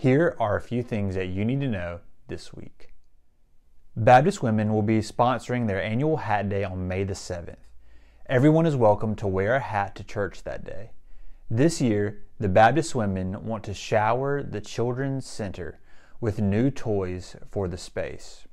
Here are a few things that you need to know this week. Baptist Women will be sponsoring their annual Hat Day on May the 7th. Everyone is welcome to wear a hat to church that day. This year, the Baptist Women want to shower the Children's Center with new toys for the space.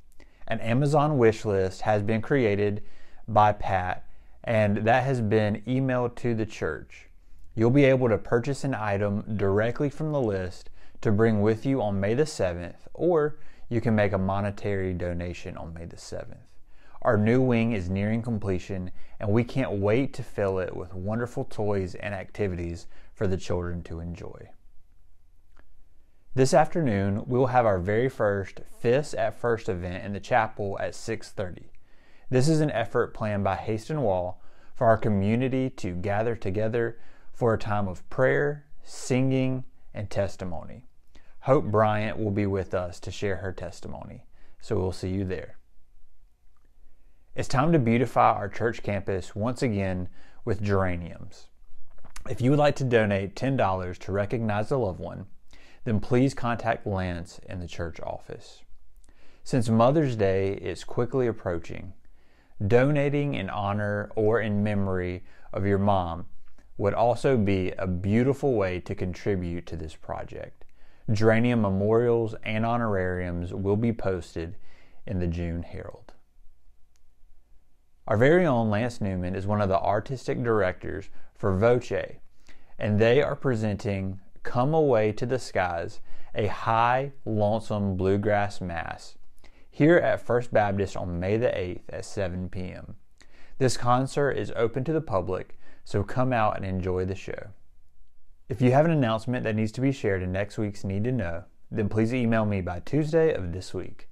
An Amazon wish list has been created by Pat, and that has been emailed to the church. You'll be able to purchase an item directly from the list to bring with you on May the 7th, or you can make a monetary donation on May the 7th. Our new wing is nearing completion, and we can't wait to fill it with wonderful toys and activities for the children to enjoy. This afternoon, we will have our very first Fists at First event in the chapel at 6:30. This is an effort planned by Haston Wall for our community to gather together for a time of prayer, singing, and testimony. Hope Bryant will be with us to share her testimony, so we'll see you there. It's time to beautify our church campus once again with geraniums. If you would like to donate $10 to recognize a loved one, then please contact Lance in the church office. Since Mother's Day is quickly approaching, donating in honor or in memory of your mom would also be a beautiful way to contribute to this project. Geranium memorials and honorariums will be posted in the June Herald. Our very own Lance Newman is one of the artistic directors for Voce, and they are presenting Come Away to the Skies, a high, lonesome bluegrass mass, here at First Baptist on May the 8th at 7 p.m. This concert is open to the public, so come out and enjoy the show. If you have an announcement that needs to be shared in next week's Need to Know, then please email me by Tuesday of this week.